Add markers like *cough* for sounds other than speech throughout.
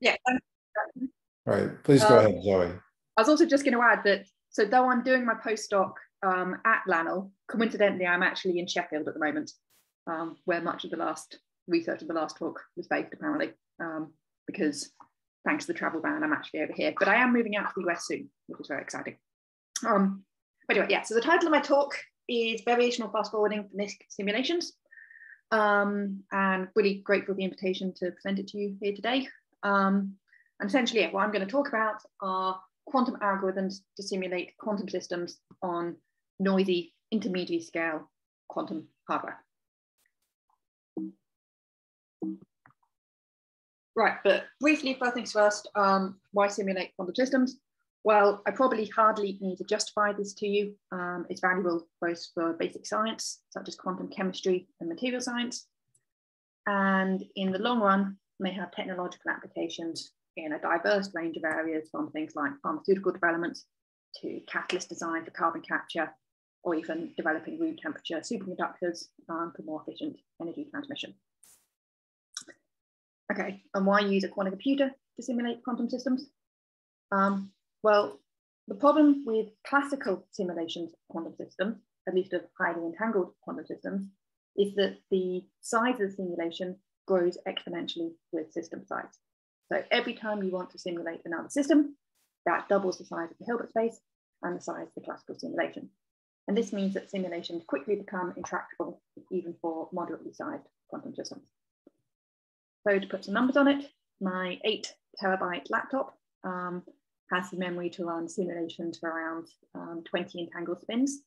yeah. All right, please go um, ahead, Zoe. I was also just going to add that, so though I'm doing my postdoc um, at LANL, coincidentally, I'm actually in Sheffield at the moment, um, where much of the last research of the last talk was based, apparently, um, because thanks to the travel ban, I'm actually over here. But I am moving out to the US soon, which is very exciting. Um, but anyway, yeah, so the title of my talk is Variational Fast Forwarding for NISQ Simulations. Um, and really grateful for the invitation to present it to you here today. Um, and essentially, what I'm going to talk about are quantum algorithms to simulate quantum systems on noisy intermediate scale quantum hardware. Right, but briefly, first things first, um, why simulate quantum systems? Well, I probably hardly need to justify this to you. Um, it's valuable both for basic science, such as quantum chemistry and material science, and in the long run, may have technological applications in a diverse range of areas from things like pharmaceutical development to catalyst design for carbon capture, or even developing room temperature superconductors um, for more efficient energy transmission. Okay, and why use a quantum computer to simulate quantum systems? Um, well, the problem with classical simulations of quantum systems, at least of highly entangled quantum systems, is that the size of the simulation grows exponentially with system size. So every time you want to simulate another system, that doubles the size of the Hilbert space and the size of the classical simulation. And this means that simulations quickly become intractable, even for moderately sized quantum systems. So to put some numbers on it, my eight terabyte laptop um, the memory to run simulations for around um, 20 entangled spins.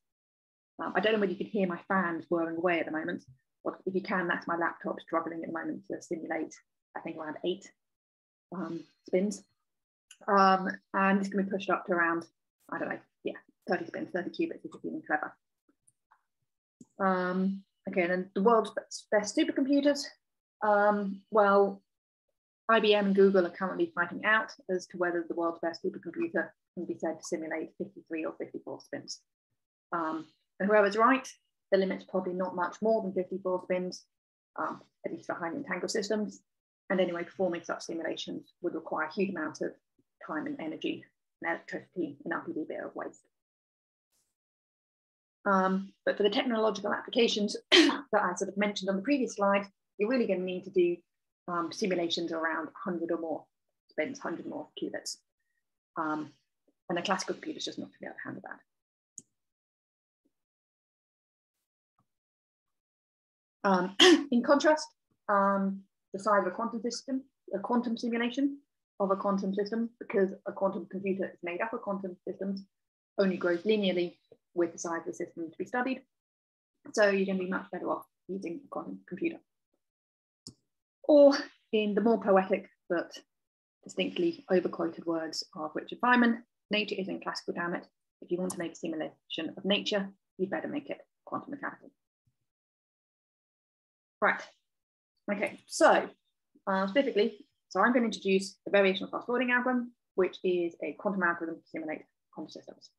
Um, I don't know whether you can hear my fans whirring away at the moment. But if you can, that's my laptop struggling at the moment to simulate, I think around eight um, spins. Um, and it's to be pushed up to around, I don't know, yeah, 30 spins, 30 qubits if you're feeling clever. Um, okay, and then the world's best supercomputers. Um, well, IBM and Google are currently fighting out as to whether the world's best supercomputer can be said to simulate 53 or 54 spins. Um, and whoever's right, the limit's probably not much more than 54 spins, um, at least for highly entangled systems. And anyway, performing such simulations would require a huge amount of time and energy and electricity and RPD bit of waste. Um, but for the technological applications *coughs* that I sort of mentioned on the previous slide, you're really going to need to do um, simulations around 100 or more spins, 100 more qubits. Um, and a classical computer is just not going to be able to handle that. Um, *clears throat* in contrast, um, the size of a quantum system, a quantum simulation of a quantum system, because a quantum computer is made up of quantum systems, only grows linearly with the size of the system to be studied. So you're going to be much better off using a quantum computer. Or in the more poetic but distinctly overquoted words of Richard Feynman, nature isn't classical, damn it. If you want to make a simulation of nature, you better make it quantum mechanical. Right, Okay, so uh, specifically, so I'm going to introduce the variational fast forwarding algorithm, which is a quantum algorithm to simulate quantum systems.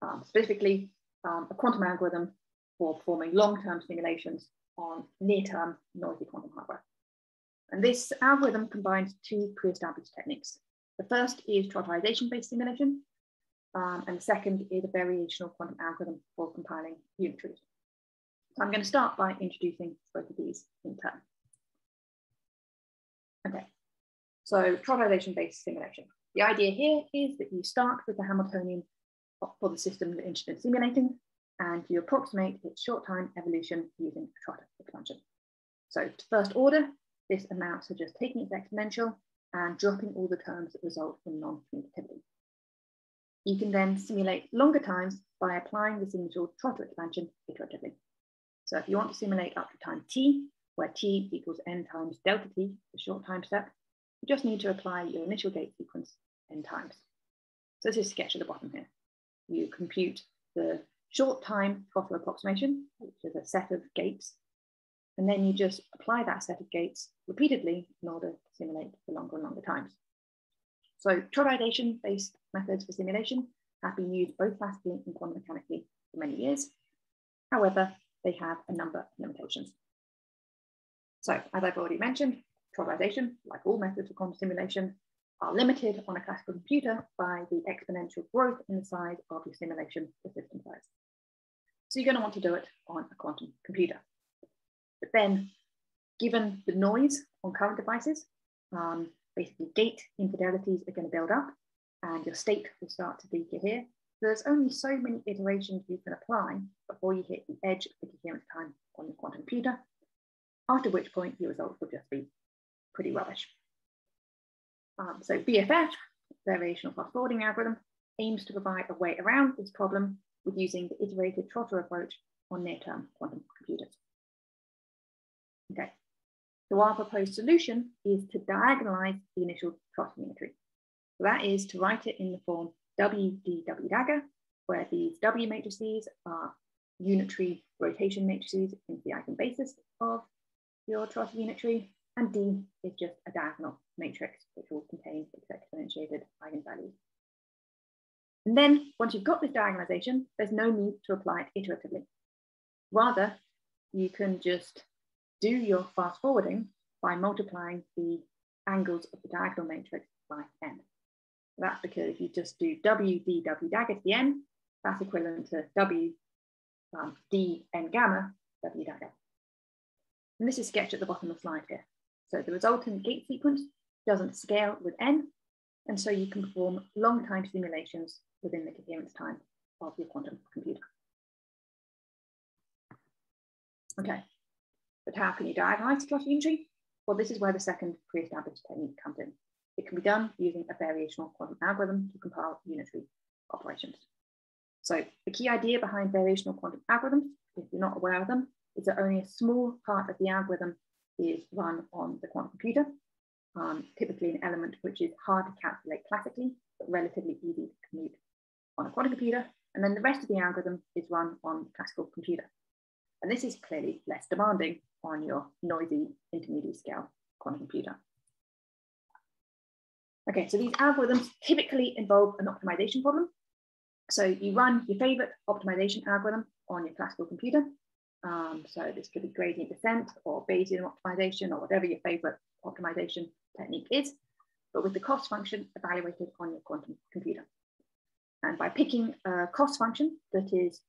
Um, specifically, um, a quantum algorithm for performing long-term simulations on near-term noisy quantum hardware. And this algorithm combines two pre-established techniques. The first is trotterization-based simulation, um, and the second is a variational quantum algorithm for compiling unitaries. So I'm going to start by introducing both of these in turn. Okay, so trotterization-based simulation. The idea here is that you start with the Hamiltonian for the system you're interested in simulating, and you approximate its short time evolution using a trotter expansion. So to first order, this amounts to just taking its exponential and dropping all the terms that result from non-commutativity. You can then simulate longer times by applying this initial trotter expansion iteratively. So if you want to simulate up to time t, where t equals n times delta t, the short time step, you just need to apply your initial gate sequence n times. So this is sketch at the bottom here. You compute the short time trotter approximation, which is a set of gates, and then you just apply that set of gates repeatedly in order to simulate for longer and longer times. So trotterization-based methods for simulation have been used both classically and quantum mechanically for many years. However, they have a number of limitations. So as I've already mentioned, trotterization, like all methods of quantum simulation, are limited on a classical computer by the exponential growth in the size of your simulation the system size. So you're going to want to do it on a quantum computer. But then, given the noise on current devices, um, basically gate infidelities are going to build up and your state will start to decohere. So there's only so many iterations you can apply before you hit the edge of the coherence time on your quantum computer, after which point your results will just be pretty rubbish. Um, so VFF, variational fast forwarding algorithm, aims to provide a way around this problem with using the iterated trotter approach on near-term quantum computers. Okay, so our proposed solution is to diagonalize the initial unitary. So that is to write it in the form WDW dagger, where these W matrices are unitary rotation matrices in the eigenbasis of your trotter unitary, and D is just a diagonal matrix, which will contain exponentiated eigenvalues. And then once you've got this diagonalization, there's no need to apply it iteratively. Rather, you can just do your fast forwarding by multiplying the angles of the diagonal matrix by n. That's because you just do W, D, W dagger to the n, that's equivalent to W, um, D, n gamma, W dagger. And this is sketched at the bottom of the slide here. So the resultant gate sequence doesn't scale with n, and so you can perform long time simulations within the coherence time of your quantum computer. Okay, but how can you diagonalize the unitary? Well, this is where the second pre-established technique comes in. It can be done using a variational quantum algorithm to compile unitary operations. So the key idea behind variational quantum algorithms, if you're not aware of them, is that only a small part of the algorithm is run on the quantum computer, um, typically an element which is hard to calculate classically, but relatively easy to compute on a quantum computer. And then the rest of the algorithm is run on classical computer. And this is clearly less demanding on your noisy intermediate scale quantum computer. Okay, so these algorithms typically involve an optimization problem. So you run your favorite optimization algorithm on your classical computer. Um, so this could be gradient descent or Bayesian optimization or whatever your favorite optimization technique is, but with the cost function evaluated on your quantum computer. And by picking a cost function that is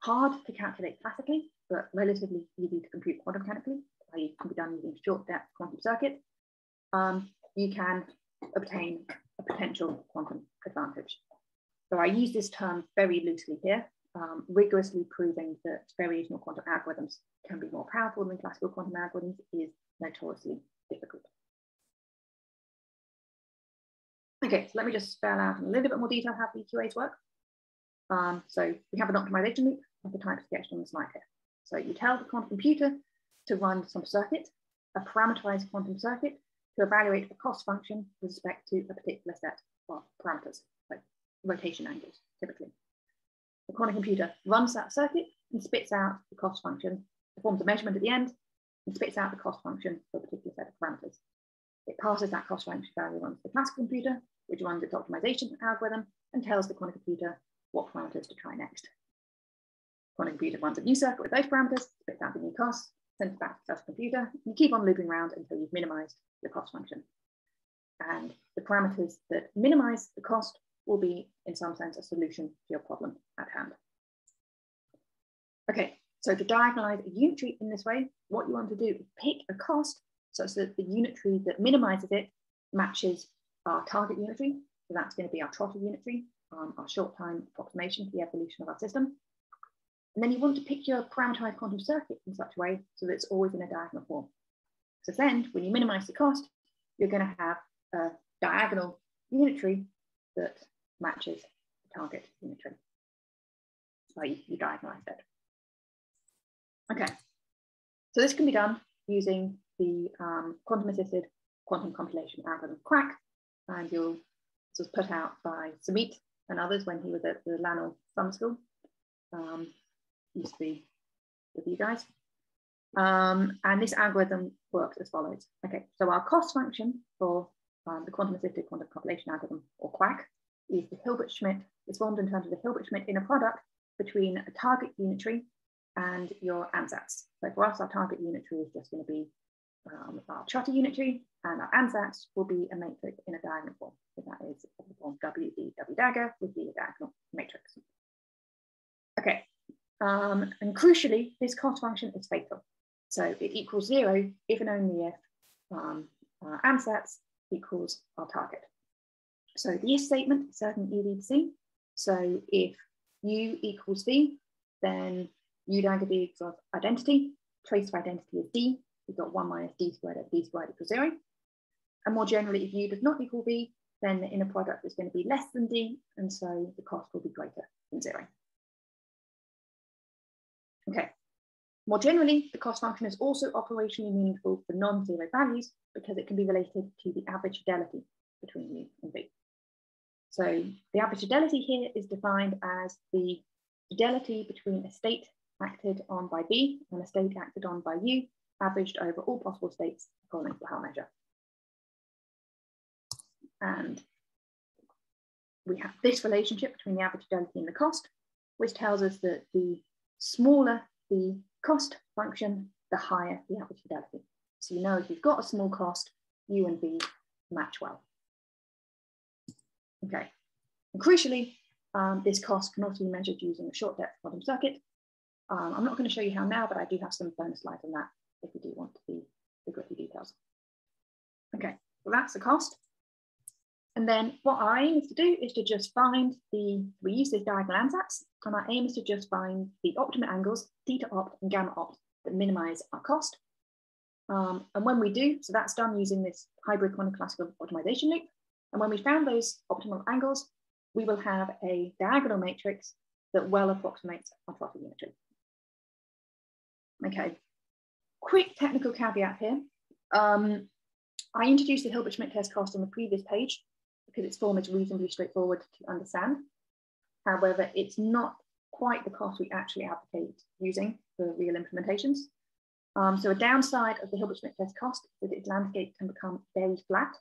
hard to calculate classically, but relatively easy to compute quantum mechanically, i.e. can be done using short depth quantum circuit, um, you can obtain a potential quantum advantage. So I use this term very loosely here, um, rigorously proving that variational quantum algorithms can be more powerful than classical quantum algorithms is notoriously difficult. Okay, so let me just spell out in a little bit more detail how VQAs work. Um, so we have an optimization loop of the type sketched on the slide here. So you tell the quantum computer to run some circuit, a parameterized quantum circuit, to evaluate a cost function with respect to a particular set of parameters, like rotation angles, typically. The quantum computer runs that circuit and spits out the cost function, performs a measurement at the end, and spits out the cost function for a particular set of parameters. It passes that cost function value on to the classical computer, which runs its optimization algorithm and tells the quantum computer what parameters to try next. Quantum computer runs a new circuit with those parameters, spits out the new cost, sends it back to the computer, and you keep on looping around until you've minimized the cost function. And the parameters that minimize the cost will be, in some sense, a solution to your problem at hand. Okay, so to diagonalize a unitary in this way, what you want to do is pick a cost such that the unitary that minimizes it matches our target unitary. So that's going to be our trotter unitary, um, our short time approximation for the evolution of our system. And then you want to pick your parameterized quantum circuit in such a way so that it's always in a diagonal form. So then when you minimize the cost, you're going to have a diagonal unitary that matches the target unitary. So you, you diagonalize it. Okay, so this can be done using the um, quantum assisted quantum compilation algorithm QUAC, and you'll this was put out by Sumeet and others when he was at the LANL Summer School. Um, used to be with you guys. Um, and this algorithm works as follows. Okay, so our cost function for um, the quantum assisted quantum compilation algorithm, or QUAC, is the Hilbert-Schmidt, is formed in terms of the Hilbert-Schmidt inner product between a target unitary and your ansatz. So for us, our target unitary is just going to be um, our trotter unitary and our ansatz will be a matrix in a diagonal form. So that is the form WD, W dagger with the diagonal matrix. Okay, um, and crucially, this cost function is faithful. So it equals zero if and only if um, our ansatz equals our target. So the if statement is certainly easy to see. So if u equals v, then u dagger d equals identity, trace of identity is d, we've got one minus d squared over d squared equals zero. And more generally, if u does not equal v, then the inner product is going to be less than d, and so the cost will be greater than zero. Okay. More generally, the cost function is also operationally meaningful for non-zero values because it can be related to the average fidelity between u and v. So the average fidelity here is defined as the fidelity between a state acted on by b and a state acted on by u, averaged over all possible states according to the Haar measure. And we have this relationship between the average fidelity and the cost, which tells us that the smaller the cost function, the higher the average fidelity. So you know if you've got a small cost, U and V match well. Okay, and crucially, um, this cost can also be measured using a short depth quantum circuit. Um, I'm not going to show you how now, but I do have some bonus slides on that if you do want to see the gritty details. Okay, well that's the cost. And then what our aim is to do is to just find the, we use this diagonal ansatz, and our aim is to just find the optimal angles, theta opt and gamma opt, that minimize our cost. Um, and when we do, so that's done using this hybrid quantum classical optimization loop. And when we found those optimal angles, we will have a diagonal matrix that well approximates our trotter unitary. Okay, quick technical caveat here. Um, I introduced the Hilbert-Schmidt test cost on the previous page because its form is reasonably straightforward to understand. However, it's not quite the cost we actually advocate using for real implementations. Um, so a downside of the Hilbert-Schmidt test cost is that its landscape can become very flat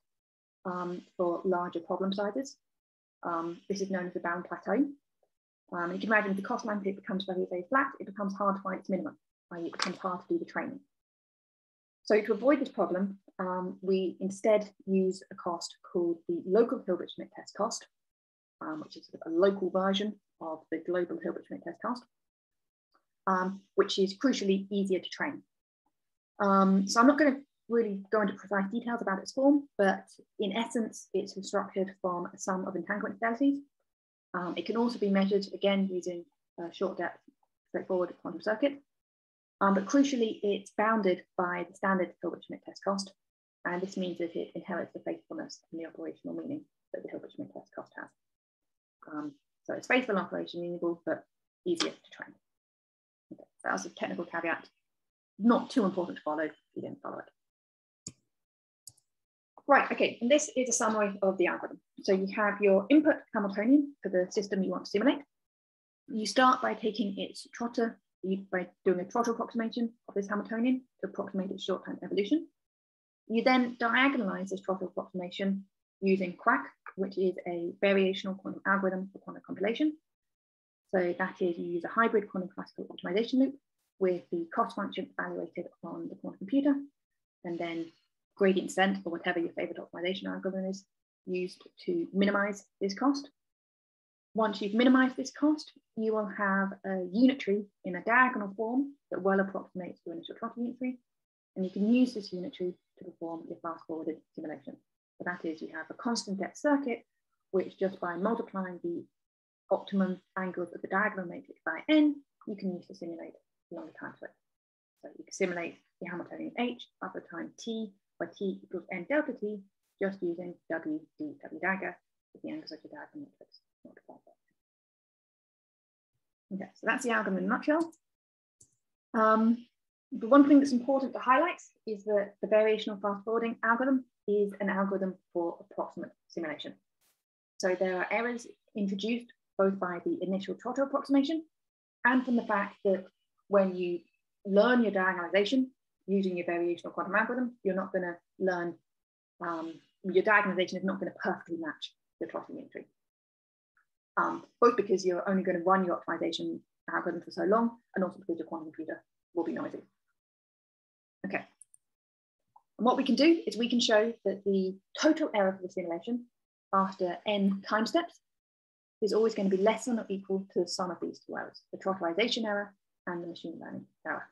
um, for larger problem sizes. Um, this is known as the barren plateau. Um, you can imagine if the cost landscape becomes very, very flat, it becomes hard to find its minimum, i.e. it becomes hard to do the training. So to avoid this problem, um, we instead use a cost called the local Hilbert-Schmidt test cost, um, which is a local version of the global Hilbert-Schmidt test cost, um, which is crucially easier to train. Um, so I'm not going to really go into precise details about its form, but in essence, it's constructed from a sum of entanglement fidelities. Um, it can also be measured, again, using a short depth straightforward quantum circuit. Um, but crucially, it's bounded by the standard Hilbert-Schmidt test cost. And this means that it inherits the faithfulness and the operational meaning that the Hilbert-Schmidt test cost has. Um, so it's faithful and operationally meaningful, but easier to train. Okay, so that's a technical caveat. Not too important to follow if you didn't follow it. Right, okay, and this is a summary of the algorithm. So you have your input Hamiltonian for the system you want to simulate. You start by taking its trotter by doing a trotter approximation of this Hamiltonian to approximate its short time evolution. You then diagonalize this trotter approximation using QUAC, which is a variational quantum algorithm for quantum compilation. So that is you use a hybrid quantum classical optimization loop with the cost function evaluated on the quantum computer, and then gradient descent or whatever your favorite optimization algorithm is used to minimize this cost. Once you've minimized this cost, you will have a unitary in a diagonal form that well approximates your initial trotter unitary. And you can use this unitary to perform your fast forwarded simulation. So that is, you have a constant depth circuit, which just by multiplying the optimum angles of the diagonal matrix by n, you can use to simulate longer time slips. So you can simulate the Hamiltonian h the time t, where t equals n delta t, just using w d w dagger with the angles of your diagonal matrix. Okay, so that's the algorithm in a nutshell. Um, the one thing that's important to highlight is that the variational fast forwarding algorithm is an algorithm for approximate simulation. So there are errors introduced both by the initial trotter approximation and from the fact that when you learn your diagonalization using your variational quantum algorithm, you're not going to learn, um, your diagonalization is not going to perfectly match the trotter unitary um, both because you're only going to run your optimization algorithm for so long, and also because your quantum computer will be noisy. Okay. And what we can do is we can show that the total error for the simulation after n time steps is always going to be less than or equal to the sum of these two errors, the trotterization error and the machine learning error.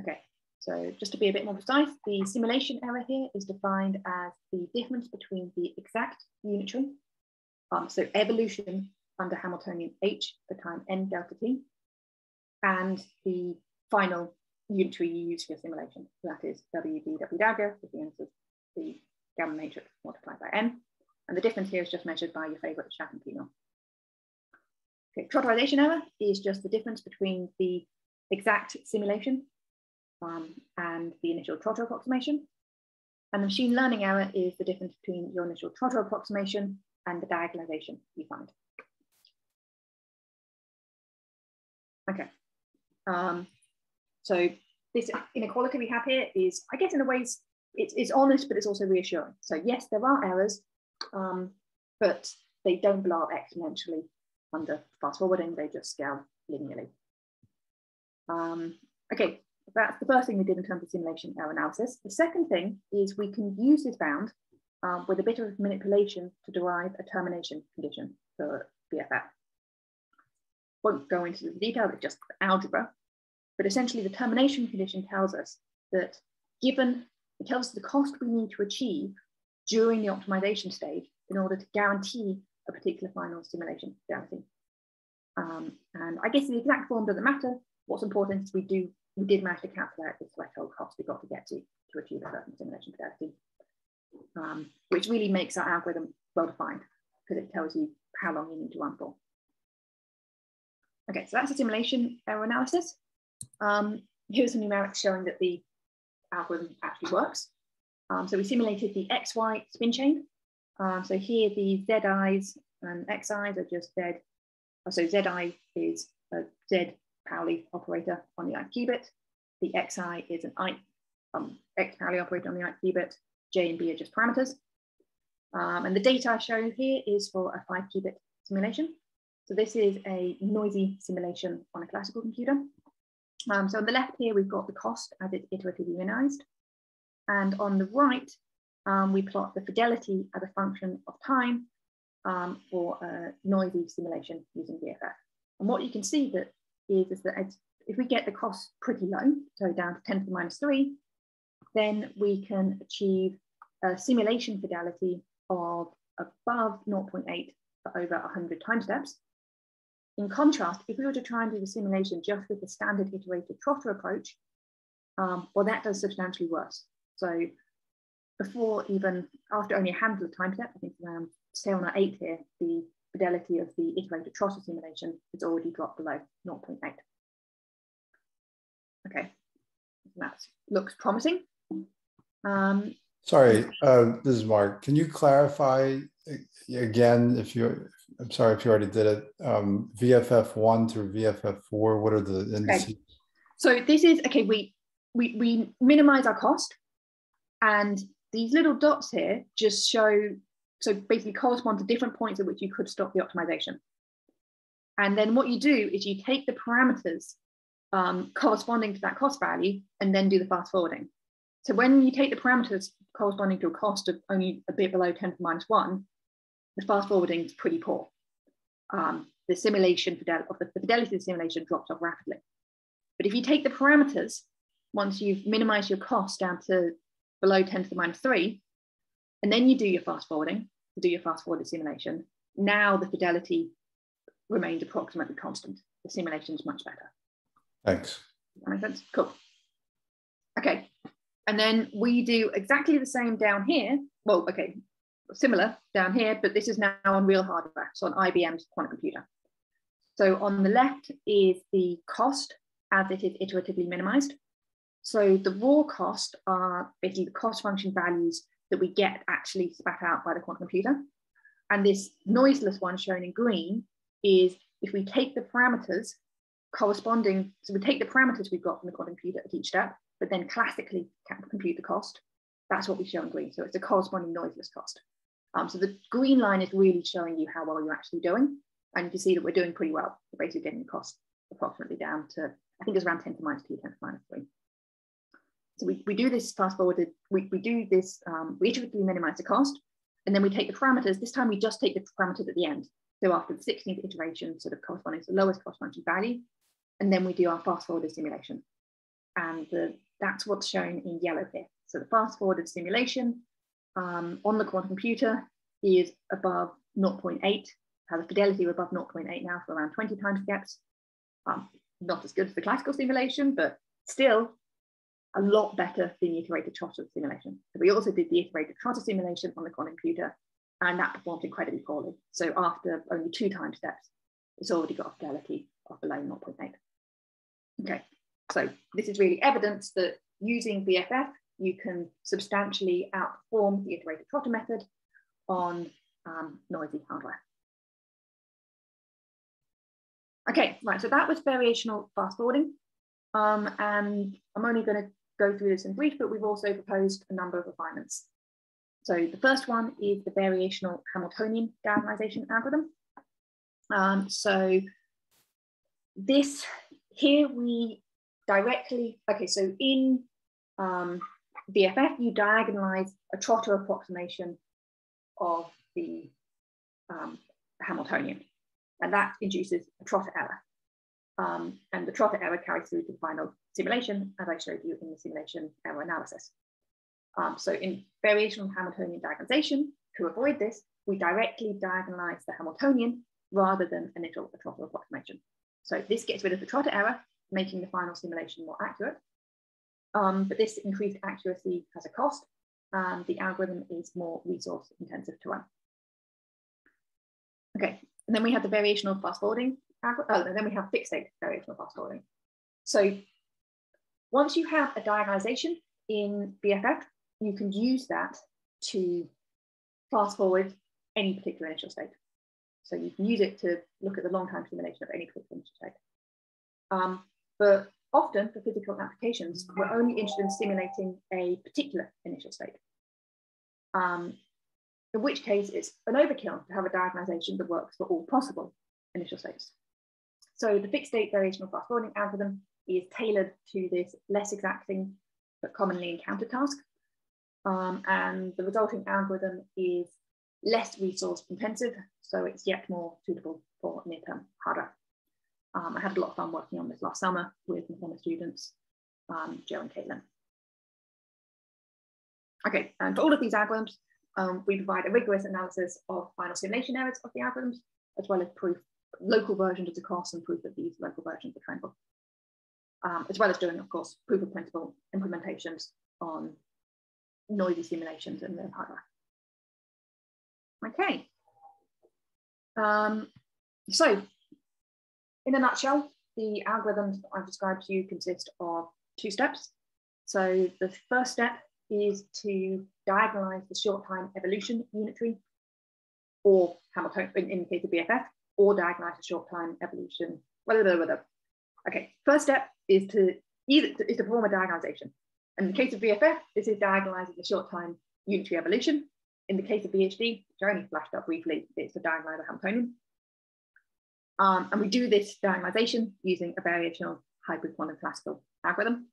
Okay, so just to be a bit more precise, the simulation error here is defined as the difference between the exact unitary, um, so evolution under Hamiltonian h for time n delta t, and the final unitary you use for simulation. That is WD dagger with the answer the gamma matrix multiplied by n. And the difference here is just measured by your favorite p norm. Okay, trotterization error is just the difference between the exact simulation um, and the initial trotter approximation. And the machine learning error is the difference between your initial trotter approximation and the diagonalization you find. Okay. Um, so this inequality we have here is, I guess in a way, it's, it's honest, but it's also reassuring. So yes, there are errors, um, but they don't blow up exponentially under fast forwarding, they just scale linearly. Um, okay, that's the first thing we did in terms of simulation error analysis. The second thing is we can use this bound um, with a bit of manipulation to derive a termination condition for VFF. Won't go into the detail, it's just algebra. But essentially the termination condition tells us that given, it tells us the cost we need to achieve during the optimization stage in order to guarantee a particular final simulation fidelity. Um, and I guess the exact form doesn't matter. What's important is we do we did manage to calculate the threshold cost we got to get to to achieve a certain simulation fidelity, um, which really makes our algorithm well defined because it tells you how long you need to run for. Okay, so that's a simulation error analysis. Um, here's some numerics showing that the algorithm actually works. Um, so we simulated the XY spin chain. Um, so here the ZIs and XIs are just Z. Oh, so ZI is a Z Pauli operator on the ith qubit. The xi is an i um, x Pauli operator on the ith qubit. J and B are just parameters. Um, and the data I show here is for a five qubit simulation. So this is a noisy simulation on a classical computer. Um, so on the left here, we've got the cost as it's iteratively minimized. And on the right, um, we plot the fidelity as a function of time um, for a noisy simulation using VFF. And what you can see that is, is that if we get the cost pretty low, so down to 10 to the minus three, then we can achieve a simulation fidelity of above 0.8 for over 100 time steps. In contrast, if we were to try and do the simulation just with the standard iterated trotter approach, um, well, that does substantially worse. So before even, after only a handful of time steps, I think around seven or eight here, the fidelity of the iterated trotter simulation has already dropped below 0.8. Okay, that looks promising. Um, Sorry, uh, this is Mark. Can you clarify again if you I'm sorry if you already did it. Um, VFF1 through VFF4, what are the indices? Okay. So this is, okay, we, we, we minimize our cost and these little dots here just show, so basically correspond to different points at which you could stop the optimization. And then what you do is you take the parameters um, corresponding to that cost value and then do the fast forwarding. So when you take the parameters corresponding to a cost of only a bit below 10 to the minus one, the fast forwarding is pretty poor. Um, the simulation of the, the fidelity of the simulation drops off rapidly. But if you take the parameters, once you've minimized your cost down to below 10 to the minus three, and then you do your fast forwarding, to do your fast forwarded simulation, now the fidelity remains approximately constant. The simulation is much better. Thanks. That makes sense? Cool. Okay. And then we do exactly the same down here. Well, okay, similar down here, but this is now on real hardware, so on IBM's quantum computer. So on the left is the cost as it is iteratively minimized. So the raw cost are basically the cost function values that we get actually spat out by the quantum computer. And this noiseless one shown in green is if we take the parameters corresponding, so we take the parameters we've got from the quantum computer at each step, but then classically compute the cost. That's what we show in green. So it's a corresponding noiseless cost. Um, so the green line is really showing you how well you're actually doing. And you can see that we're doing pretty well. We're basically getting the cost approximately down to, I think it's around 10 to minus 2, 10 to minus 3. So we, we do this fast forwarded, we, we do this, um, we iteratively minimize the cost, and then we take the parameters. This time we just take the parameters at the end. So after the 16th iteration, sort of corresponding to the lowest cost function value, and then we do our fast forwarded simulation. And the, that's what's shown in yellow here. So the fast forwarded simulation um, on the quantum computer is above 0.8, has a fidelity of above 0.8 now for around 20 time steps. Um, not as good as the classical simulation, but still a lot better than the iterated trotter simulation. So we also did the iterated trotter simulation on the quantum computer, and that performed incredibly poorly. So after only two time steps, it's already got a fidelity of below 0.8. Okay, so this is really evidence that using VFF, you can substantially outperform the iterated trotter method on um, noisy hardware. Okay, right, so that was variational fast forwarding. Um, and I'm only going to go through this in brief, but we've also proposed a number of refinements. So the first one is the variational Hamiltonian diagonalization algorithm. Um, so this here we directly, okay, so in um, VFF, you diagonalize a trotter approximation of the um, Hamiltonian, and that induces a trotter error. Um, and the trotter error carries through to the final simulation, as I showed you in the simulation error analysis. Um, so in variational Hamiltonian diagonalization, to avoid this, we directly diagonalize the Hamiltonian rather than initial trotter approximation. So this gets rid of the trotter error, making the final simulation more accurate. Um, but this increased accuracy has a cost, and the algorithm is more resource intensive to run. Okay, and then we have the variational fast forwarding. Oh, and then we have fixed state variational fast forwarding. So once you have a diagonalization in VFF, you can use that to fast forward any particular initial state. So you can use it to look at the long time simulation of any particular initial state. Um, but often for physical applications, we're only interested in simulating a particular initial state. Um, in which case it's an overkill to have a diagonalization that works for all possible initial states. So the fixed state variational fast forwarding algorithm is tailored to this less exacting but commonly encountered task. Um, and the resulting algorithm is less resource intensive, so it's yet more suitable for near-term hardware. Um, I had a lot of fun working on this last summer with my former students, um, Joe and Caitlin. Okay, and for all of these algorithms, um, we provide a rigorous analysis of final simulation errors of the algorithms, as well as proof, local versions of the course and proof that these local versions are trainable. Um, as well as doing, of course, proof of principle implementations on noisy simulations and the hardware. Okay. Um, so in a nutshell, the algorithms I've described to you consist of two steps. So the first step is to diagonalize the short time evolution unitary or Hamiltonian, the case of VFF or diagonalize the short time evolution, whether, whether, whether. Okay, first step is to either is to perform a diagonalization. In the case of VFF, this is diagonalizing the short time unitary evolution. In the case of VHD, which I only flashed up briefly, it's a Hamiltonian. Um, and we do this diagonalization using a variational hybrid quantum classical algorithm.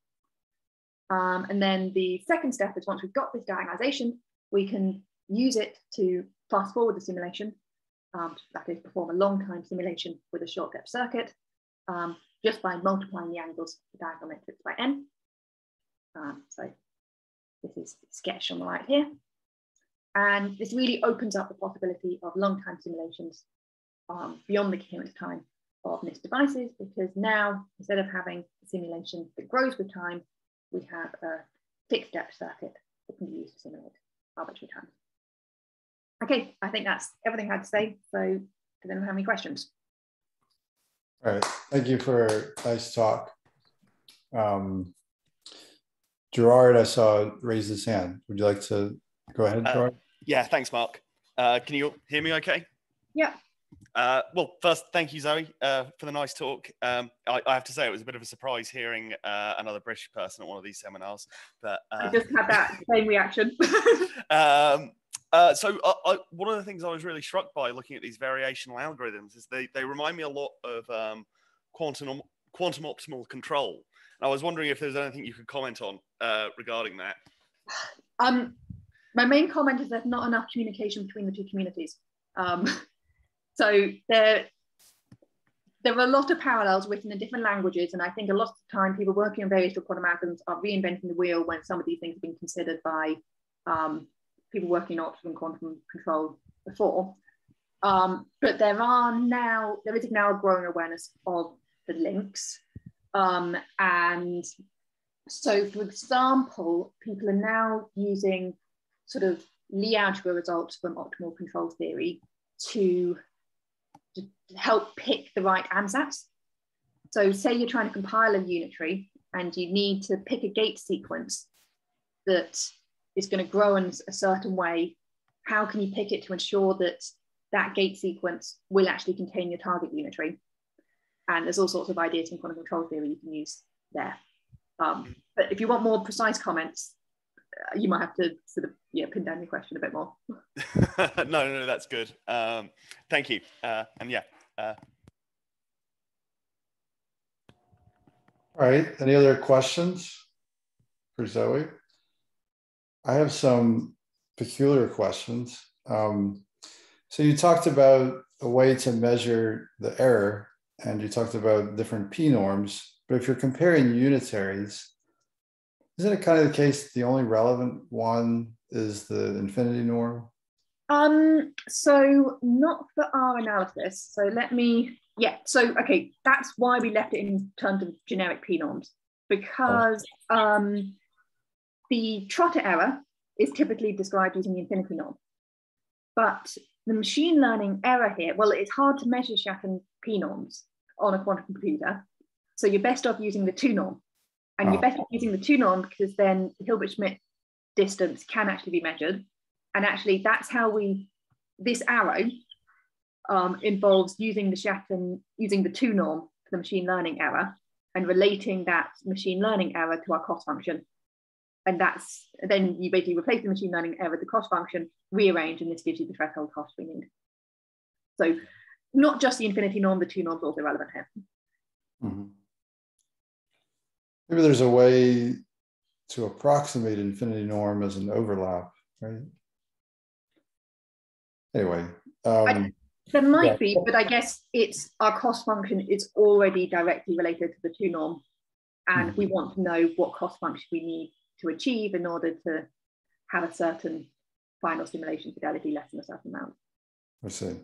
Um, and then the second step is once we've got this diagonalization, we can use it to fast forward the simulation, um, that is perform a long time simulation with a short depth circuit, um, just by multiplying the angles of the diagonal matrix by n. Um, so this is sketched on the right here. And this really opens up the possibility of long time simulations um, beyond the coherence time of NISQ devices, because now instead of having a simulation that grows with time, we have a fixed depth circuit that can be used to simulate arbitrary time. Okay, I think that's everything I had to say. So does anyone have any questions? All right, thank you for a nice talk. Um, Gerard, I saw raise his hand. Would you like to go ahead, uh, Gerard? Uh, yeah, thanks, Mark. Uh, can you hear me okay? Yeah. Uh, well, first, thank you, Zoe, uh, for the nice talk. Um, I, I, have to say, it was a bit of a surprise hearing uh, another British person at one of these seminars. But I just had that *laughs* same reaction. *laughs* um, uh, so, I, I, one of the things I was really struck by looking at these variational algorithms is they, they remind me a lot of um, quantum quantum optimal control. And I was wondering if there's anything you could comment on uh, regarding that. Um, my main comment is there's not enough communication between the two communities. So there, there are a lot of parallels written in different languages, and I think a lot of the time people working on various quantum algorithms are reinventing the wheel when some of these things have been considered by um, people working on optimal quantum control before. Um, but there are now, there is now a growing awareness of the links. Um, and so, for example, people are now using sort of Lie algebra results from optimal control theory to, to help pick the right ansatz. So say you're trying to compile a unitary and you need to pick a gate sequence that is going to grow in a certain way. How can you pick it to ensure that that gate sequence will actually contain your target unitary? And there's all sorts of ideas in quantum control theory you can use there. Um, but if you want more precise comments, you might have to sort of yeah pin down your question a bit more. *laughs* no, no, no, that's good. Um, thank you. Uh, and yeah. Uh... All right. Any other questions for Zoe? I have some peculiar questions. Um, so you talked about a way to measure the error, and you talked about different p norms. But if you're comparing unitaries, isn't it kind of the case the only relevant one is the infinity norm? Um, so not for our analysis. So let me, yeah, so okay, that's why we left it in terms of generic p norms because oh. um, the trotter error is typically described using the infinity norm. But the machine learning error here, well, it's hard to measure Schatten p norms on a quantum computer. So you're best off using the two norm. And oh. you're off using the two norm because then the Hilbert-Schmidt distance can actually be measured. And actually that's how we, this arrow um, involves using the Schatten, using the two norm for the machine learning error and relating that machine learning error to our cost function. And that's, then you basically replace the machine learning error with the cost function, rearrange, and this gives you the threshold cost we need. So not just the infinity norm, the two norms also relevant here. Mm -hmm. Maybe there's a way to approximate infinity norm as an overlap, right? Anyway. Um, I, there might yeah. be, but I guess it's our cost function is already directly related to the two norm. And mm-hmm. we want to know what cost function we need to achieve in order to have a certain final simulation fidelity less than a certain amount. I see.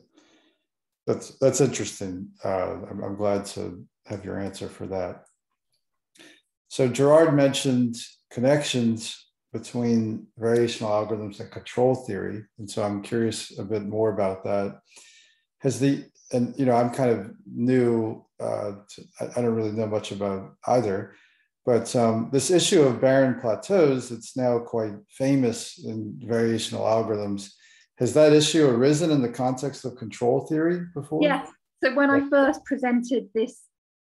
That's that's interesting. Uh, I'm, I'm glad to have your answer for that. So Gerard mentioned connections between variational algorithms and control theory. And so I'm curious a bit more about that. Has the, and you know, I'm kind of new, uh, to, I don't really know much about either, but um, this issue of barren plateaus, it's now quite famous in variational algorithms. Has that issue arisen in the context of control theory before? Yes. So when I first presented this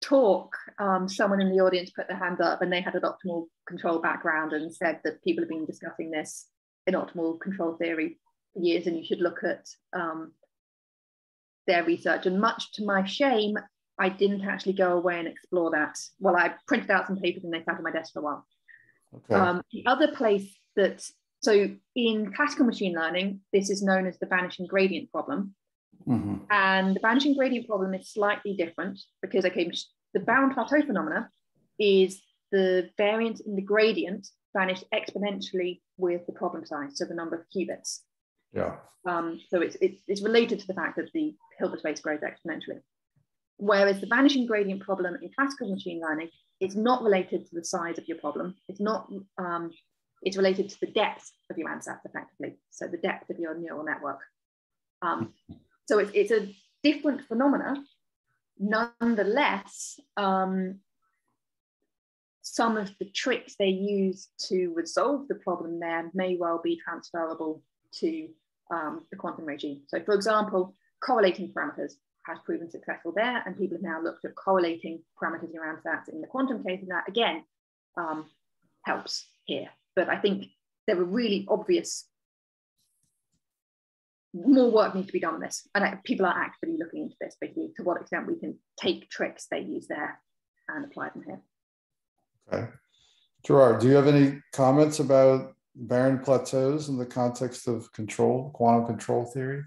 talk, um, someone in the audience put their hand up and they had an optimal control background and said that people have been discussing this in optimal control theory for years and you should look at um, their research. And much to my shame, I didn't actually go away and explore that. Well, I printed out some papers and they sat on my desk for a while. Okay. Um, the other place that, so in classical machine learning, this is known as the vanishing gradient problem. Mm-hmm. And the vanishing gradient problem is slightly different because, okay, the barren plateau phenomena is the variance in the gradient vanished exponentially with the problem size, so the number of qubits. Yeah. Um, so it's, it's, it's related to the fact that the Hilbert space grows exponentially. Whereas the vanishing gradient problem in classical machine learning is not related to the size of your problem. It's not, um, it's related to the depth of your ansatz effectively. So the depth of your neural network. Um, so it's, it's a different phenomena. Nonetheless, um, some of the tricks they use to resolve the problem there may well be transferable to um, the quantum regime. So for example, correlating parameters has proven successful there, and people have now looked at correlating parameters around that in the quantum case, and that again um, helps here. But I think there are really obvious more work needs to be done on this. And people are actively looking into this, basically, to what extent we can take tricks they use there and apply them here. Okay. Gerard, do you have any comments about barren plateaus in the context of control, quantum control theory?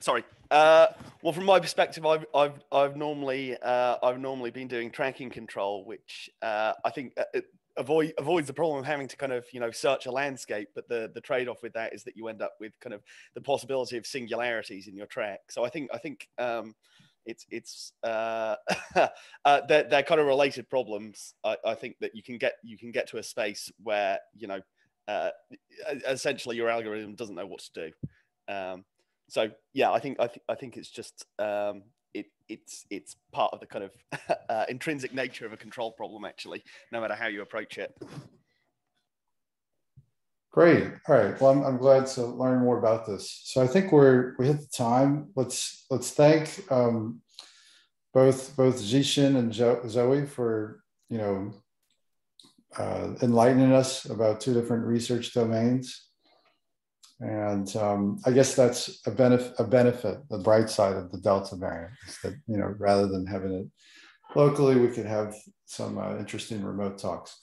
Sorry. Uh, well, from my perspective, I've I've I've normally uh, I've normally been doing tracking control, which uh, I think uh, avoid avoids the problem of having to kind of you know search a landscape. But the the trade off with that is that you end up with kind of the possibility of singularities in your track. So I think I think um, it's it's uh, *laughs* uh, they're, they're kind of related problems. I, I think that you can get you can get to a space where you know uh, essentially your algorithm doesn't know what to do. Um, so yeah, I think I, th- I think it's just um, it it's it's part of the kind of *laughs* uh, intrinsic nature of a control problem actually, no matter how you approach it. Great. All right. Well, I'm, I'm glad to learn more about this. So I think we're we hit the time. Let's let's thank um, both both Zixin and Zoe for you know uh, enlightening us about two different research domains. And um, I guess that's a benefit, a benefit, the bright side of the Delta variant is that, you know, rather than having it locally, we could have some uh, interesting remote talks.